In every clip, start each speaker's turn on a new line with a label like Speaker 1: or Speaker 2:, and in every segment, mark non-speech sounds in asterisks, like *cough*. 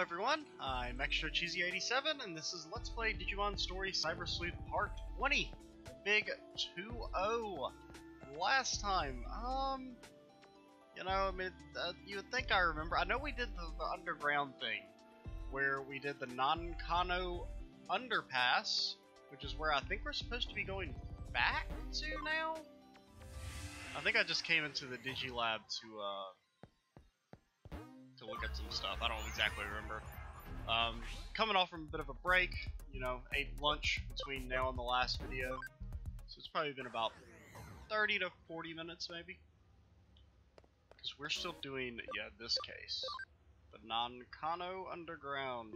Speaker 1: everyone, I'm Extra Cheesy 87 and this is Let's Play Digimon Story Cyber Sleuth Part 20. Big 2-0. Last time, um, you know, I mean, uh, you would think I remember. I know we did the, the underground thing, where we did the Nankano underpass, which is where I think we're supposed to be going back to now? I think I just came into the Digilab to, uh, to look at some stuff. I don't exactly remember. Um, coming off from a bit of a break, you know, ate lunch between now and the last video. So it's probably been about 30 to 40 minutes maybe. Because we're still doing, yeah, this case. The Nankano Underground.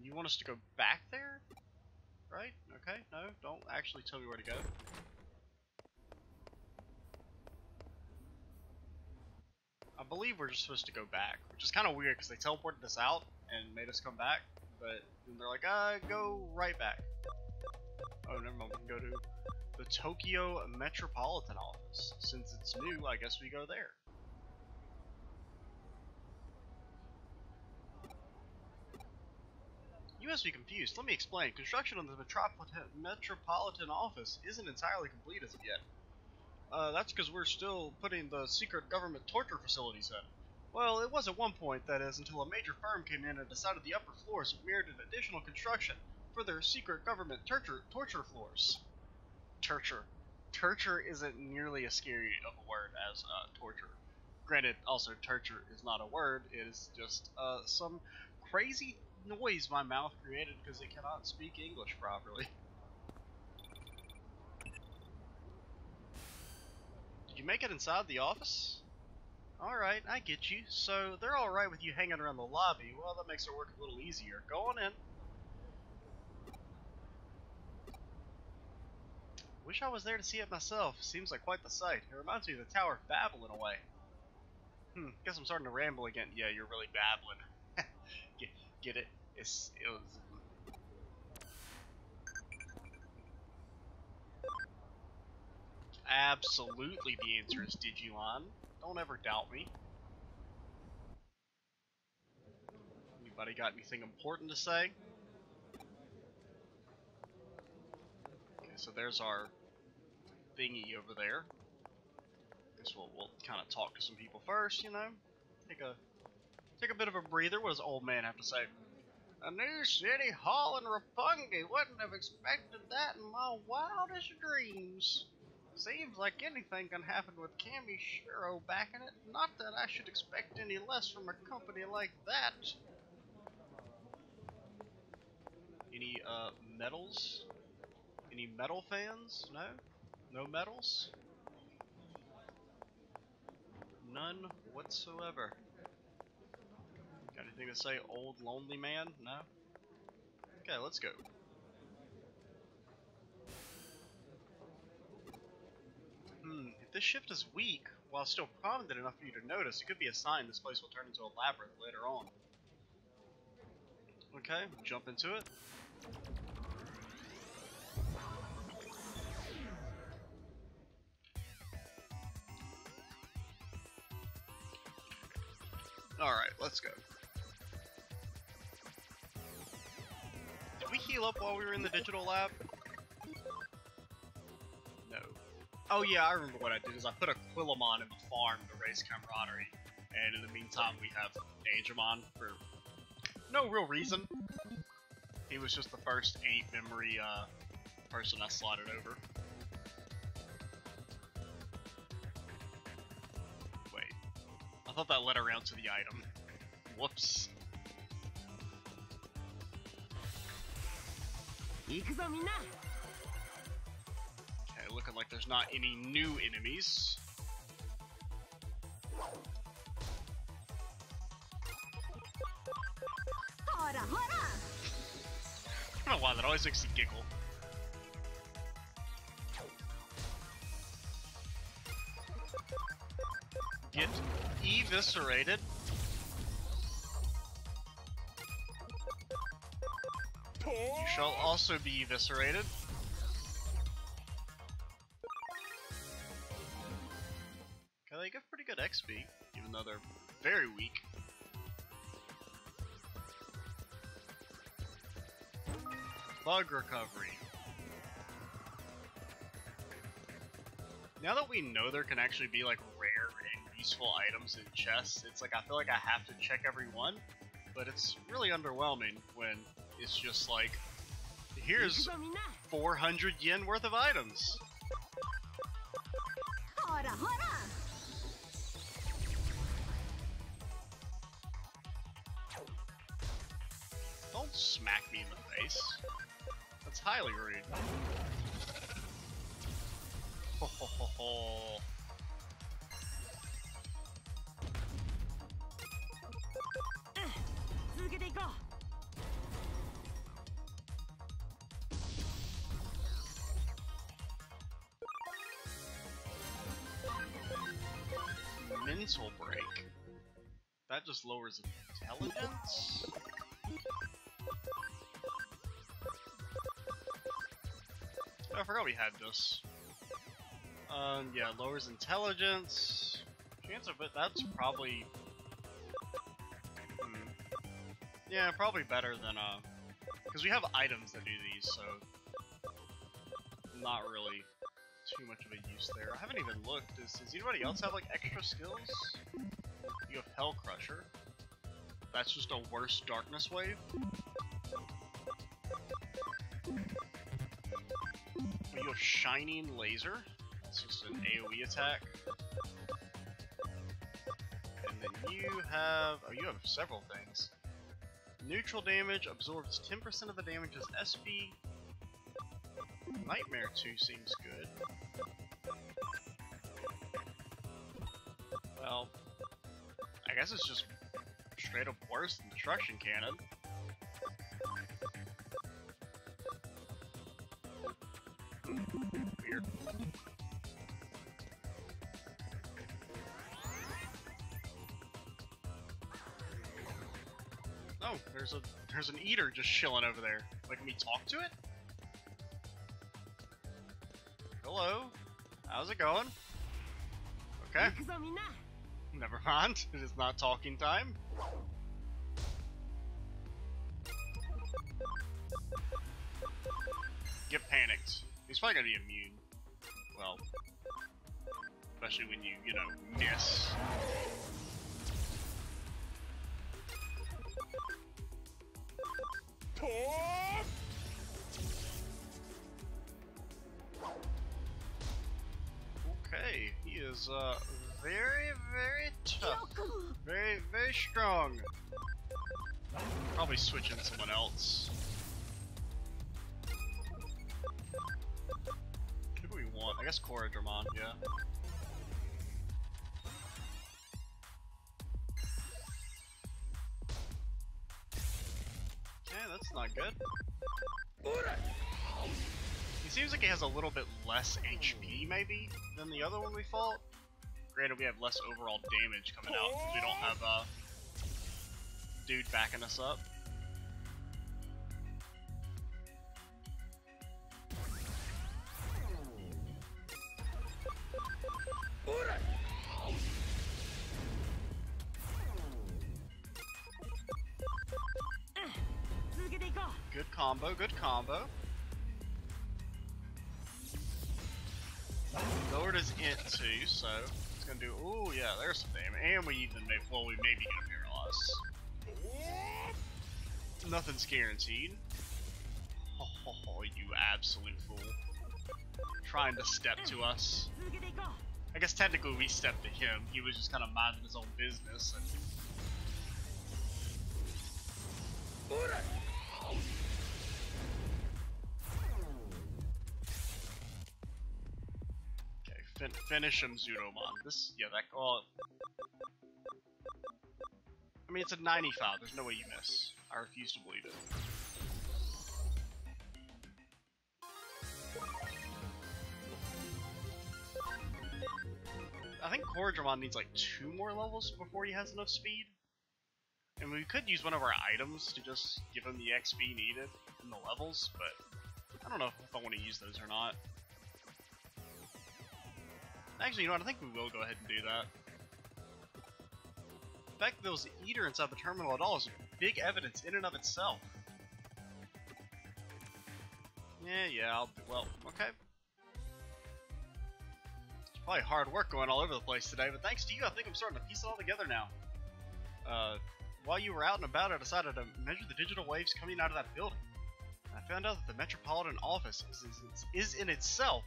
Speaker 1: You want us to go back there? Right? Okay, no, don't actually tell me where to go. I believe we're just supposed to go back, which is kind of weird because they teleported us out and made us come back, but then they're like, uh, go right back. Oh, never mind, we can go to the Tokyo Metropolitan Office. Since it's new, I guess we go there. You must be confused. Let me explain. Construction on the Metropolitan, Metropolitan Office isn't entirely complete as of yet. Uh, that's because we're still putting the secret government torture facilities in. Well, it was at one point, that is, until a major firm came in and decided the upper floors merited additional construction for their secret government torture, torture floors. Torture. Torture isn't nearly as scary of a word as uh, torture. Granted, also, torture is not a word, it is just uh, some crazy noise my mouth created because it cannot speak English properly. *laughs* you make it inside the office? Alright, I get you. So, they're alright with you hanging around the lobby. Well, that makes our work a little easier. Go on in. Wish I was there to see it myself. Seems like quite the sight. It reminds me of the Tower of Babel in a way. Hmm, guess I'm starting to ramble again. Yeah, you're really babbling. *laughs* get, get it? It's, it was Absolutely the answer is Digilon. Don't ever doubt me. Anybody got anything important to say? Okay, so there's our thingy over there. Guess we'll, we'll kind of talk to some people first, you know? Take a take a bit of a breather. What does old man have to say? A new city hall in Roppongi. Wouldn't have expected that in my wildest dreams. Seems like anything can happen with Kamishiro backing it. Not that I should expect any less from a company like that. Any, uh, medals? Any metal fans? No? No medals? None whatsoever. Got anything to say, old lonely man? No? Okay, let's go. This shift is weak, while still prominent enough for you to notice, it could be a sign this place will turn into a labyrinth later on. Okay, jump into it. Alright, let's go. Did we heal up while we were in the digital lab? Oh yeah, I remember what I did is I put a Quillamon in the farm to raise camaraderie. And in the meantime we have Angemon for no real reason. He was just the first 8 memory uh, person I slotted over. Wait. I thought that led around to the item. Whoops. Like there's not any new enemies. I don't know why that always makes me giggle. Get eviscerated. You shall also be eviscerated. very weak. Bug recovery. Now that we know there can actually be like rare and useful items in chests, it's like I feel like I have to check every one, but it's really underwhelming when it's just like, here's 400 yen worth of items. Smack me in the face. That's highly rude. Ho ho ho ho. Mental break. That just lowers intelligence? I forgot we had this. Um, yeah, lowers intelligence. Chance of it, that's probably... Hmm. Yeah, probably better than, uh... Because we have items that do these, so... Not really too much of a use there. I haven't even looked. Does, does anybody else have, like, extra skills? You have Hell Crusher. That's just a worse Darkness Wave. You have Shining Laser. It's just an AoE attack. And then you have... Oh, you have several things. Neutral damage absorbs 10% of the damage as SP. Nightmare 2 seems good. Well, I guess it's just straight up worse than Destruction Cannon. Weird. Oh, there's a there's an eater just chilling over there. Like, can we talk to it? Hello. How's it going? Okay. Never mind. It is not talking time. Get panicked. He's probably gonna be immune. Well, especially when you, you know, miss. Okay, he is uh very, very tough. Very, very strong. Probably switching someone else. I guess Coredramon, yeah. Okay, that's not good. He seems like he has a little bit less HP, maybe, than the other one we fought. Granted, we have less overall damage coming out because we don't have a uh, dude backing us up. Combo, good combo. Lowered his int too, so it's gonna do. Oh yeah, there's some damage, and we even may. Well, we may be gonna paralyze. Nothing's guaranteed. Oh, you absolute fool! Trying to step to us. I guess technically we stepped to him. He was just kind of minding his own business. And... fin finish him, Zudomon. This, yeah, that, oh. I mean, it's a 95, there's no way you miss. I refuse to believe it. I think Coredramon needs like two more levels before he has enough speed. And we could use one of our items to just give him the XP needed in the levels, but I don't know if I want to use those or not. Actually, you know what? I think we will go ahead and do that. The fact that there was an eater inside the terminal at all is big evidence in and of itself. Yeah, yeah, I'll, well, okay. It's probably hard work going all over the place today, but thanks to you, I think I'm starting to piece it all together now. Uh, while you were out and about, I decided to measure the digital waves coming out of that building. I found out that the Metropolitan Office is, is, is in itself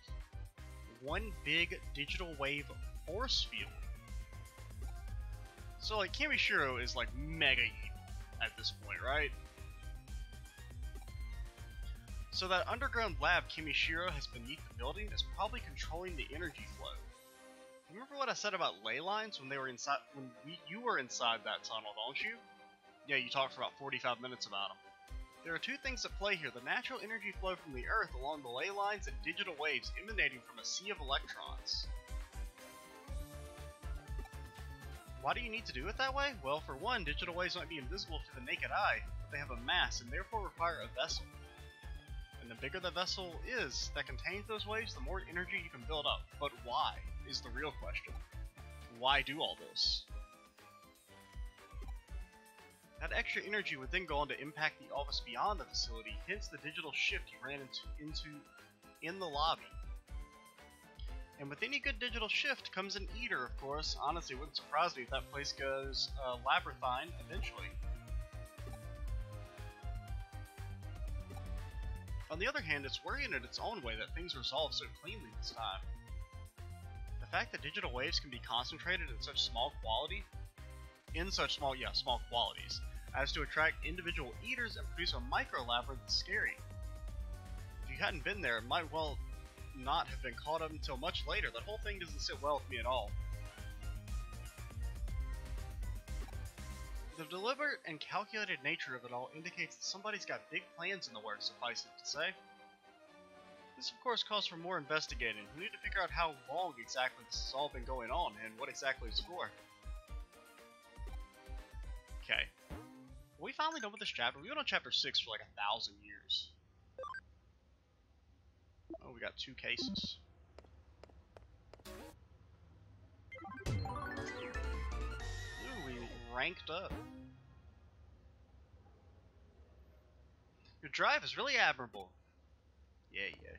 Speaker 1: one big digital wave force field. So, like, Kamishiro is, like, mega evil at this point, right? So that underground lab Kamishiro has beneath the building is probably controlling the energy flow. Remember what I said about ley lines when they were inside when we, you were inside that tunnel, don't you? Yeah, you talked for about 45 minutes about them. There are two things at play here: the natural energy flow from the Earth along the ley lines and digital waves emanating from a sea of electrons. Why do you need to do it that way? Well, for one, digital waves might be invisible to the naked eye, but they have a mass and therefore require a vessel. And the bigger the vessel is that contains those waves, the more energy you can build up. But why is the real question. Why do all this? That extra energy would then go on to impact the office beyond the facility, hence the digital shift you ran into, into in the lobby. And with any good digital shift comes an eater, of course. Honestly, it wouldn't surprise me if that place goes uh, labyrinthine eventually. On the other hand, it's worrying in its own way that things resolve so cleanly this time. The fact that digital waves can be concentrated in such small quality, in such small, yeah, small qualities, as to attract individual eaters and produce a micro labyrinth is scary. If you hadn't been there, it might well not have been caught up until much later. That whole thing doesn't sit well with me at all. The deliberate and calculated nature of it all indicates that somebody's got big plans in the works, suffice it to say. This of course calls for more investigating. We need to figure out how long exactly this has all been going on and what exactly it's for. Okay. Are we finally done with this chapter? We've been on chapter 6 for like a thousand years. Oh, we got two cases. We ranked up. Your drive is really admirable. Yeah, yeah.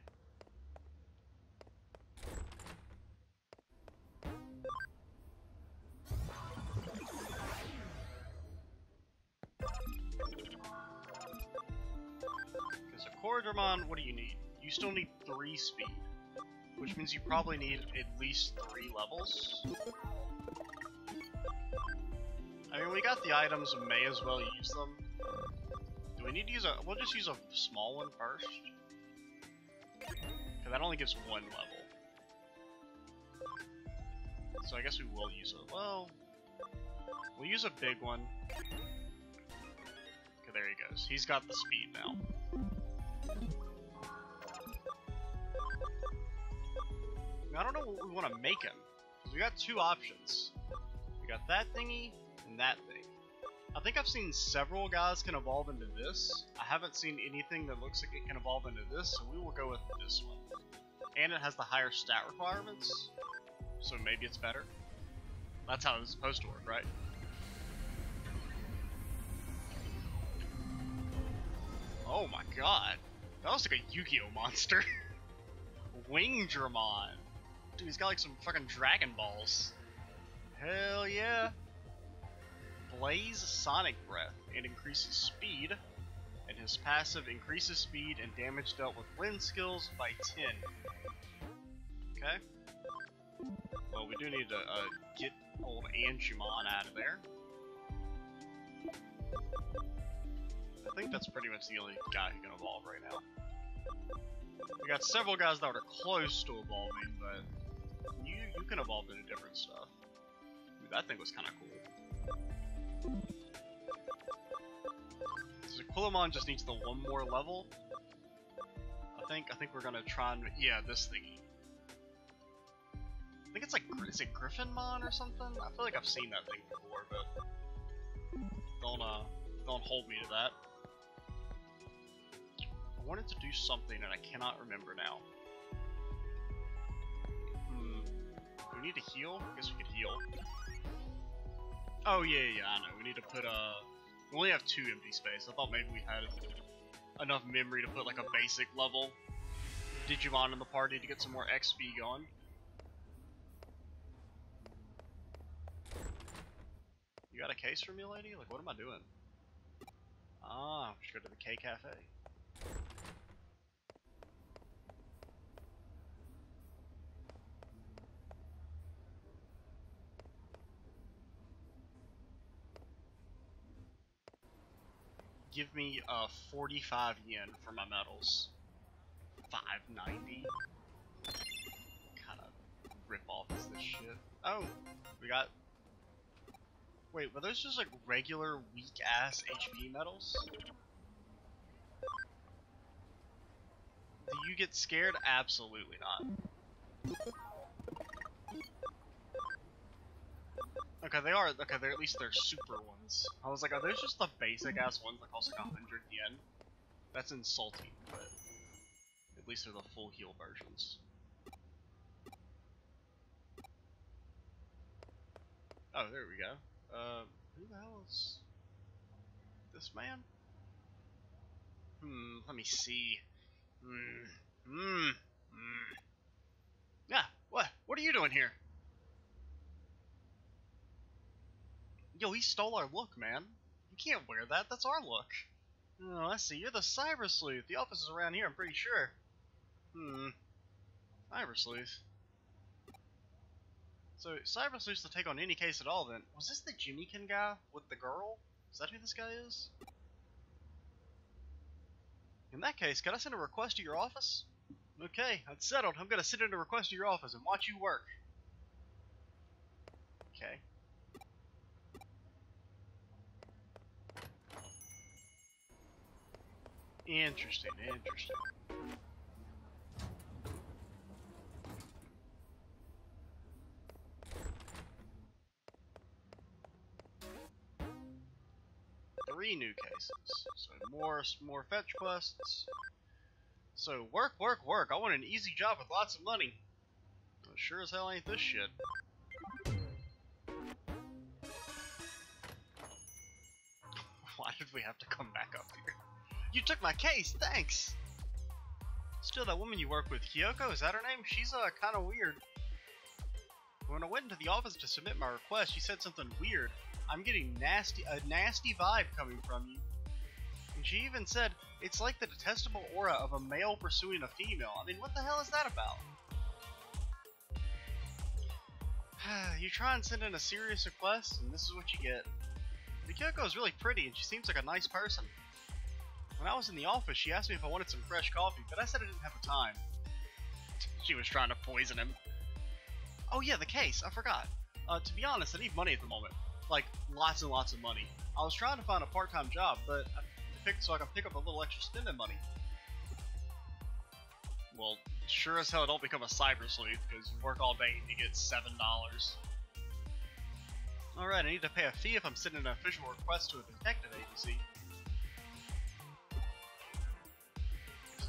Speaker 1: Because what do you need? You still need 3 speed. Which means you probably need at least 3 levels. I mean, we got the items, may as well use them. Do we need to use a... We'll just use a small one first. Because that only gives one level. So I guess we will use a... Well... We'll use a big one. Okay, there he goes. He's got the speed now. I don't know what we want to make him. We got two options. We got that thingy, and that thing. I think I've seen several guys can evolve into this. I haven't seen anything that looks like it can evolve into this, so we will go with this one. And it has the higher stat requirements, so maybe it's better. That's how it's supposed to work, right? Oh my god. That looks like a Yu-Gi-Oh monster. *laughs* Wingdramon. Dude, he's got like some fucking Dragon Balls. Hell yeah. Blaze Sonic Breath It increases speed, and his passive increases speed and damage dealt with wind skills by 10. Okay. Well, we do need to uh, get old Angemon out of there. I think that's pretty much the only guy who can evolve right now. We got several guys that are close to evolving, but you you can evolve into different stuff. Ooh, that thing was kind of cool. So Quillamon just needs the one more level. I think I think we're gonna try and yeah this thingy. I think it's like is it Griffinmon or something? I feel like I've seen that thing before, but don't uh don't hold me to that. I wanted to do something and I cannot remember now. Hmm. We need to heal? I guess we could heal. Oh yeah, yeah, I know. We need to put uh we only have two empty space. I thought maybe we had enough memory to put like a basic level Digimon in the party to get some more XP going. You got a case for me, lady? Like, what am I doing? Ah, should go to the K Cafe. Give me uh 45 yen for my medals. 590. Kind of rip off is this shit. Oh, we got Wait, were those just like regular weak ass HP medals? Do you get scared? Absolutely not. Okay, they are. Okay, they're at least they're super ones. I was like, are those just the basic ass ones that cost like a hundred yen? That's insulting, but at least they're the full heal versions. Oh, there we go. Uh, who the hell is this man? Hmm, let me see. Hmm, hmm, hmm. Yeah, what? What are you doing here? Yo, he stole our look, man. You can't wear that, that's our look. Oh, I see, you're the Cyber Sleuth. The office is around here, I'm pretty sure. Hmm. Cyber Sleuth. So, Cyber Sleuth's to take on any case at all then. Was this the Jimmy Ken guy with the girl? Is that who this guy is? In that case, can I send a request to your office? Okay, that's settled. I'm gonna send in a request to your office and watch you work. Okay. Interesting, interesting. three new cases. So more more fetch quests. So work, work, work. I want an easy job with lots of money. Sure as hell ain't this shit. *laughs* Why did we have to come back up here? You took my case, thanks! Still, that woman you work with, Kyoko, is that her name? She's uh, kind of weird. When I went into the office to submit my request, she said something weird. I'm getting nasty a nasty vibe coming from you. And she even said, it's like the detestable aura of a male pursuing a female. I mean, what the hell is that about? *sighs* you try and send in a serious request, and this is what you get. The Kyoko is really pretty, and she seems like a nice person. When I was in the office, she asked me if I wanted some fresh coffee, but I said I didn't have the time. She was trying to poison him. Oh yeah, the case, I forgot. Uh, to be honest, I need money at the moment like lots and lots of money. I was trying to find a part-time job, but I picked so I can pick up a little extra spending money. Well, sure as hell don't become a cyber sleuth because you work all day and you get seven dollars. Alright, I need to pay a fee if I'm sending an official request to a detective agency.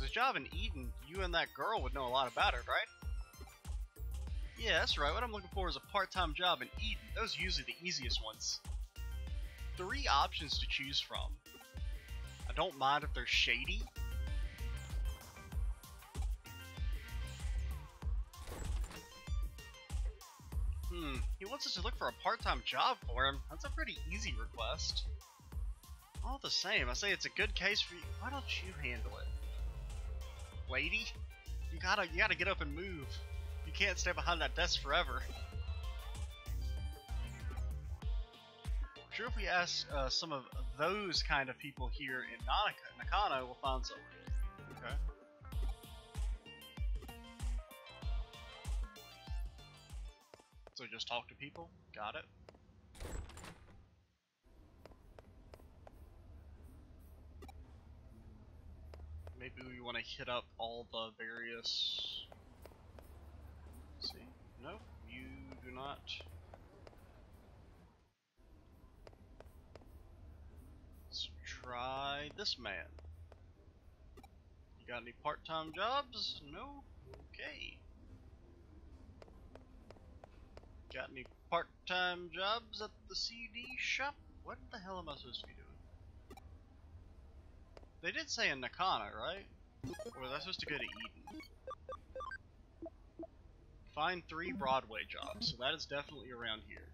Speaker 1: Job in Eden, you and that girl would know a lot about it, right? Yeah, that's right. What I'm looking for is a part-time job in Eden. Those are usually the easiest ones. Three options to choose from. I don't mind if they're shady. Hmm, he wants us to look for a part-time job for him. That's a pretty easy request. All the same, I say it's a good case for you. Why don't you handle it? Lady? You gotta, you gotta get up and move. You can't stay behind that desk forever. I'm sure if we ask uh, some of those kind of people here in Nakano, we'll find something. Okay. So just talk to people? Got it. Maybe we want to hit up all the various see no, you do not. Let's try this man. You got any part-time jobs? No? Okay. Got any part-time jobs at the CD shop? What the hell am I supposed to be doing? They did say in Nakana, right? Or was I supposed to go to Eden? Find three Broadway jobs, so that is definitely around here.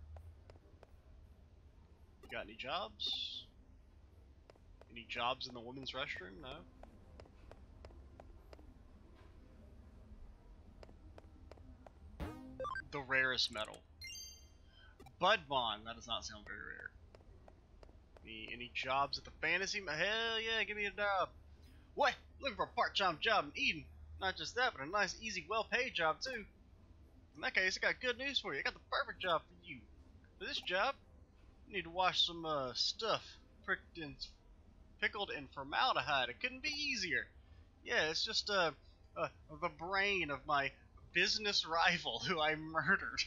Speaker 1: You got any jobs? Any jobs in the women's restroom? No? The rarest metal. Budmon, that does not sound very rare. Any, any jobs at the fantasy? Hell yeah, give me a job. What? Looking for a part-time job in Eden. Not just that, but a nice, easy, well-paid job too. In that case, I got good news for you. I got the perfect job for you. For this job, you need to wash some uh, stuff pricked in, pickled in formaldehyde. It couldn't be easier. Yeah, it's just uh, uh, the brain of my business rival who I murdered.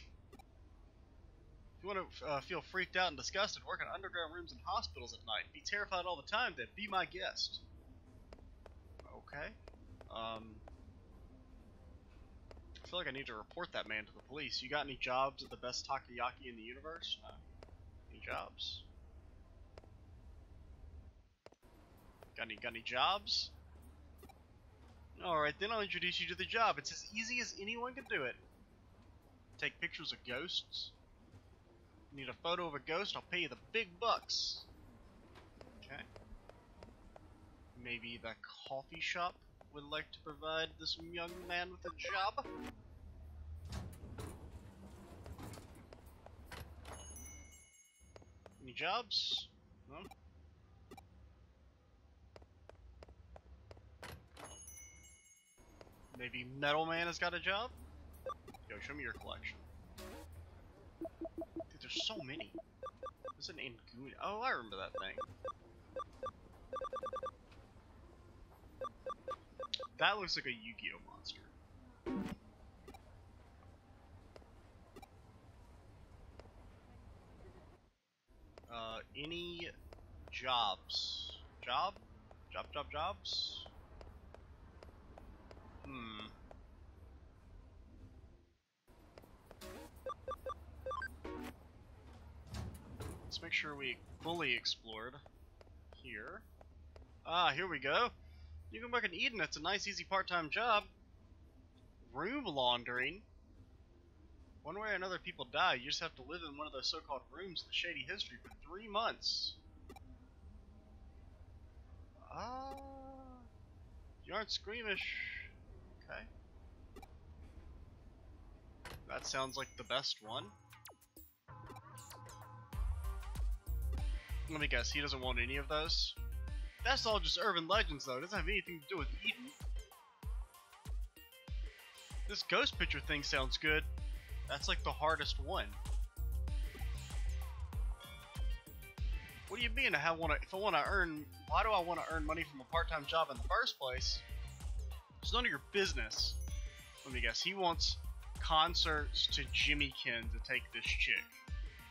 Speaker 1: If you want to uh, feel freaked out and disgusted, work in underground rooms in hospitals at night, be terrified all the time, then be my guest. Okay. Um, I feel like I need to report that man to the police. You got any jobs at the best takoyaki in the universe? No. Any jobs? Got any, got any jobs? Alright, then I'll introduce you to the job. It's as easy as anyone can do it. Take pictures of ghosts. Need a photo of a ghost? I'll pay you the big bucks. Okay. Maybe the coffee shop would like to provide this young man with a job? Any jobs? No? Maybe Metal Man has got a job? Yo, show me your collection. Dude, there's so many. There's an Anguni. Oh, I remember that thing. That looks like a Yu-Gi-Oh monster. Uh, any jobs? Job? Job, job, jobs? Hmm. Let's make sure we fully explored here. Ah, here we go. You can work in Eden, it's a nice easy part-time job. Room laundering? One way or another people die, you just have to live in one of those so-called rooms with shady history for three months. Ah, uh, you aren't squeamish. Okay. That sounds like the best one. Let me guess, he doesn't want any of those? That's all just urban legends though, it doesn't have anything to do with Eden. This ghost picture thing sounds good. That's like the hardest one. What do you mean I want to, if I want to earn, why do I want to earn money from a part-time job in the first place? It's none of your business. Let me guess, he wants concerts to Jimmy Ken to take this chick.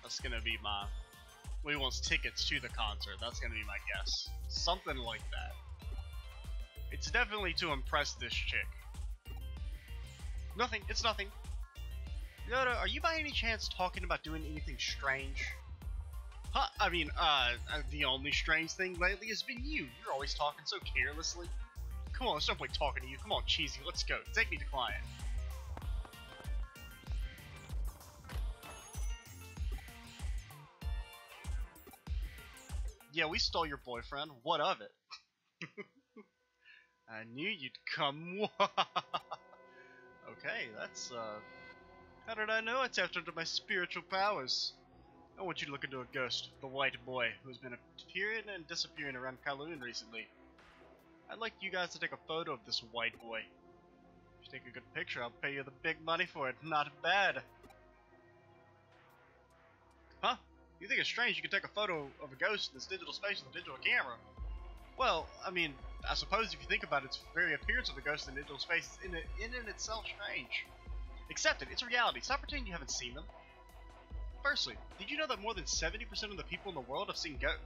Speaker 1: That's gonna be my he wants tickets to the concert. That's gonna be my guess. Something like that. It's definitely to impress this chick. Nothing. It's nothing. Yoda, are you by any chance talking about doing anything strange? Huh? I mean, uh, uh, the only strange thing lately has been you. You're always talking so carelessly. Come on, let's not play talking to you. Come on, cheesy, let's go. Take me to client. Yeah, we stole your boyfriend. What of it? *laughs* I knew you'd come. *laughs* okay, that's, uh... How did I know I tapped into my spiritual powers? I want you to look into a ghost, the white boy, who's been appearing and disappearing around Kowloon recently. I'd like you guys to take a photo of this white boy. If you take a good picture, I'll pay you the big money for it. Not bad. Huh? You think it's strange you can take a photo of a ghost in this digital space with a digital camera? Well, I mean, I suppose if you think about it, its very appearance of a ghost in digital space is in, in and itself strange. Accept it, it's reality. Stop pretending you haven't seen them. Firstly, did you know that more than 70% of the people in the world have seen ghosts?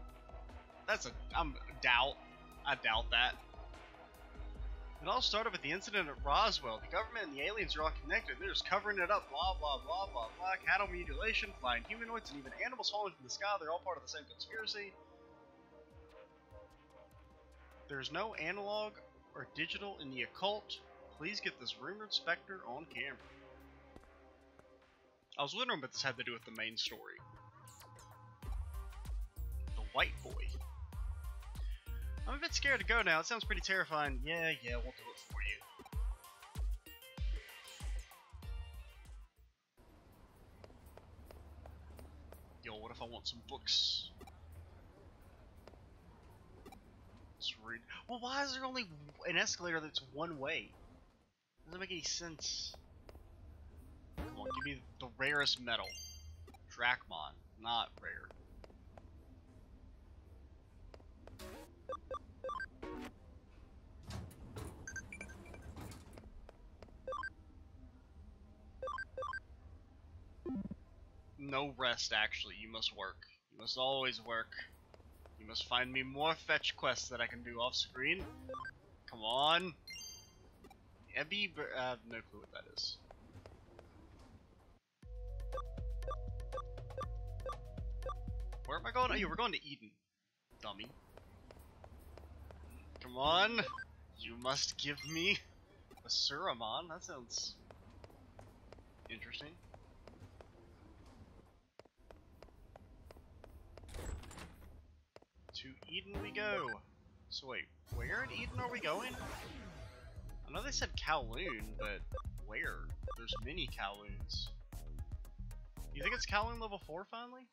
Speaker 1: That's a, I'm doubt. I doubt that. It all started with the incident at Roswell. The government and the aliens are all connected. They're just covering it up. Blah, blah, blah, blah, blah. Cattle mutilation, flying humanoids, and even animals falling from the sky. They're all part of the same conspiracy. there's no analog or digital in the occult, please get this rumored specter on camera. I was wondering what this had to do with the main story. The white boy. I'm a bit scared to go now. It sounds pretty terrifying. Yeah, yeah, we'll do it for you. Yo, what if I want some books? Let's read. Well, why is there only an escalator that's one way? Doesn't make any sense. Come on, give me the rarest metal. Dracmon, not rare. No rest, actually. You must work. You must always work. You must find me more fetch quests that I can do off screen. Come on. Ebby, I have no clue what that is. Where am I going? Oh, yeah, we're going to Eden. Dummy. Come on. You must give me a Suramon. That sounds interesting. To Eden we go. So wait, where in Eden are we going? I know they said Kowloon, but where? There's many Kowloons. You think it's Kowloon level 4 finally?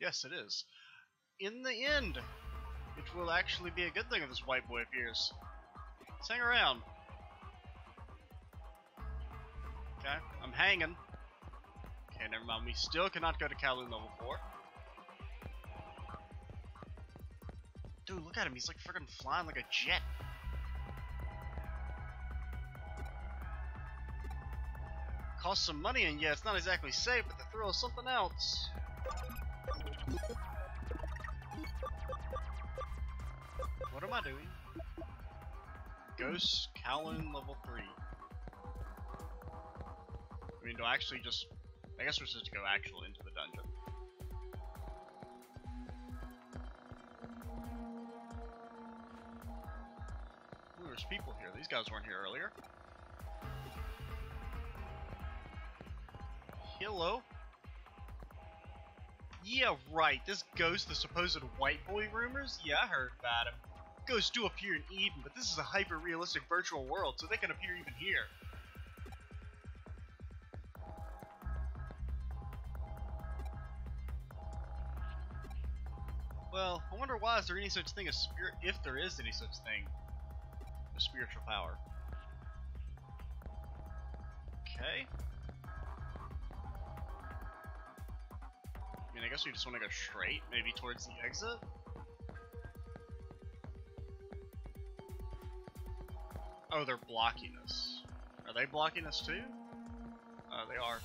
Speaker 1: Yes, it is. In the end, which will actually be a good thing if this white boy appears. Let's hang around. Okay, I'm hanging. Okay, never mind. We still cannot go to Kowloon level 4. Dude, look at him. He's like freaking flying like a jet. Cost some money, and yeah, it's not exactly safe, but the thrill is something else. What am I doing? Ghost Kowloon level 3. I mean, do I actually just... I guess we're supposed to go actually into the dungeon. Ooh, there's people here. These guys weren't here earlier. Hello? Yeah, right. This ghost, the supposed white boy rumors? Yeah, I heard about him. Ghosts do appear in Eden, but this is a hyper-realistic virtual world, so they can appear even here. Well, I wonder why is there any such thing as spirit, if there is any such thing, a spiritual power. Okay. I mean, I guess we just want to go straight, maybe towards the exit? Oh, they're blocking us. Are they blocking us too? Oh, they are.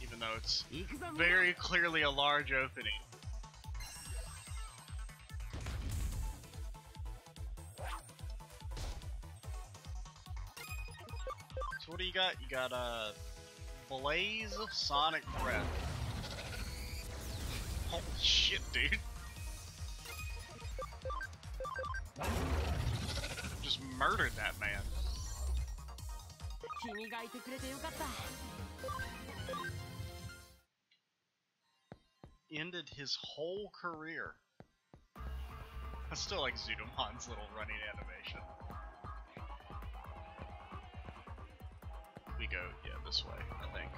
Speaker 1: Even though it's very clearly a large opening. So what do you got? You got, uh, Blaze of Sonic Breath. Holy shit, dude. Murdered that man. Ended his whole career. I still like Zudomon's little running animation. We go, yeah, this way, I think.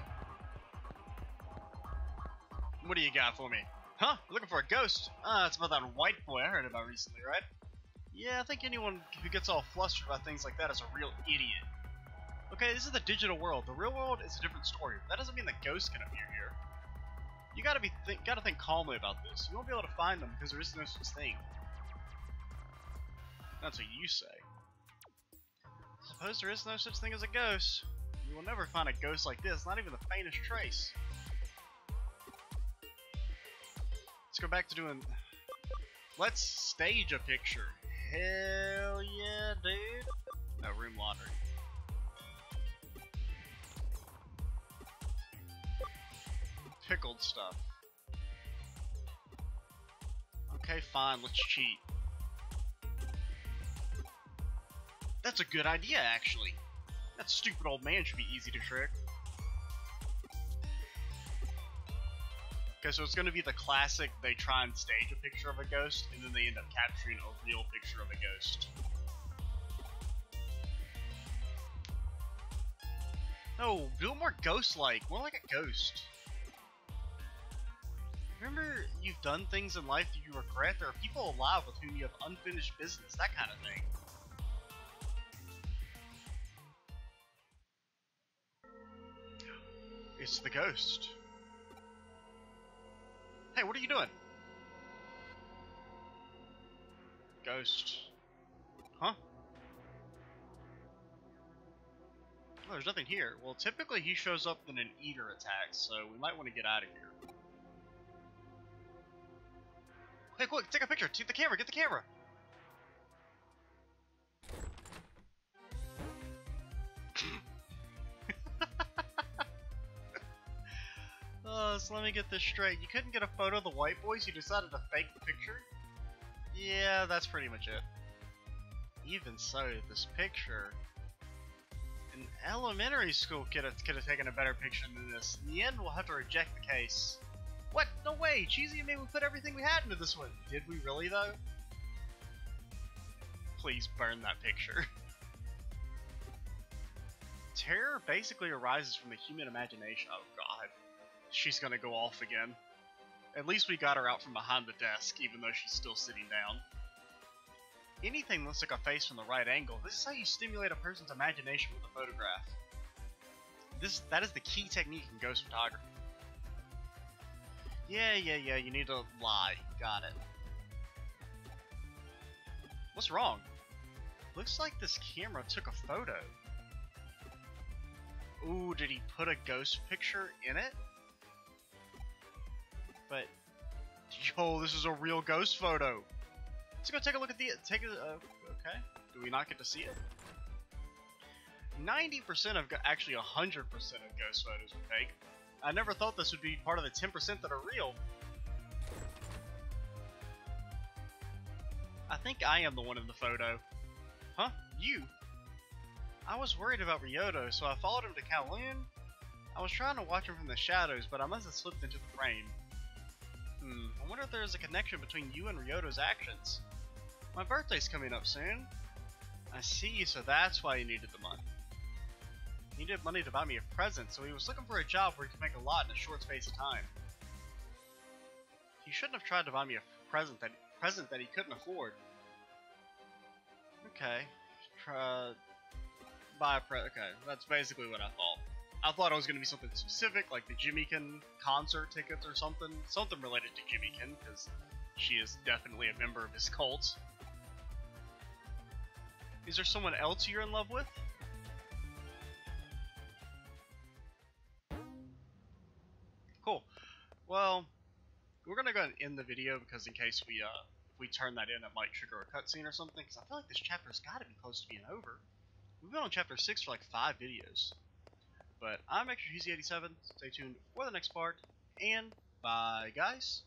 Speaker 1: What do you got for me? Huh? Looking for a ghost? Ah, it's about that white boy I heard about recently, right? Yeah, I think anyone who gets all flustered about things like that is a real idiot. Okay, this is the digital world. The real world is a different story. That doesn't mean the ghosts can appear here. You gotta be th gotta think calmly about this. You won't be able to find them because there is no such thing. That's what you say. Suppose there is no such thing as a ghost. You will never find a ghost like this, not even the faintest trace. Let's go back to doing... Let's stage a picture. Hell yeah, dude. Oh, room laundry. Pickled stuff. Okay, fine, let's cheat. That's a good idea, actually. That stupid old man should be easy to trick. So it's going to be the classic, they try and stage a picture of a ghost, and then they end up capturing a real picture of a ghost. No, do it more ghost-like, more like a ghost. Remember you've done things in life that you regret? There are people alive with whom you have unfinished business, that kind of thing. It's the ghost. Hey, what are you doing? Ghost. Huh? Oh, there's nothing here. Well, typically he shows up when an eater attacks, so we might want to get out of here. Hey, quick, take a picture. Take the camera. Get the camera. Uh, so let me get this straight. You couldn't get a photo of the white boys. You decided to fake the picture. Yeah, that's pretty much it. Even so, this picture, an elementary school kid could have taken a better picture than this. In the end, we'll have to reject the case. What? No way! Cheesy made we put everything we had into this one. Did we really, though? Please burn that picture. *laughs* Terror basically arises from the human imagination. She's gonna go off again. At least we got her out from behind the desk, even though she's still sitting down. Anything looks like a face from the right angle. This is how you stimulate a person's imagination with a photograph. This That is the key technique in ghost photography. Yeah, yeah, yeah, you need to lie. Got it. What's wrong? Looks like this camera took a photo. Ooh, did he put a ghost picture in it? But, yo, this is a real ghost photo. Let's go take a look at the, take a, uh, okay. Do we not get to see it? 90% of, actually 100% of ghost photos are fake. I never thought this would be part of the 10% that are real. I think I am the one in the photo. Huh? You? I was worried about Ryota, so I followed him to Kowloon. I was trying to watch him from the shadows, but I must have slipped into the frame. Hmm, I wonder if there is a connection between you and Ryota's actions. My birthday's coming up soon. I see, so that's why you needed the money. He needed money to buy me a present, so he was looking for a job where he could make a lot in a short space of time. He shouldn't have tried to buy me a present that present that he couldn't afford. Okay, try buy a pre. Okay, that's basically what I thought. I thought it was going to be something specific, like the Jimmy Ken concert tickets or something, something related to Jimmy Ken, because she is definitely a member of his cult. Is there someone else you're in love with? Cool. Well, we're gonna go and end the video because in case we uh if we turn that in, it might trigger a cutscene or something. Because I feel like this chapter's got to be close to being over. We've been on chapter six for like five videos. But I'm Extra Cheesy 87. Stay tuned for the next part, and bye, guys.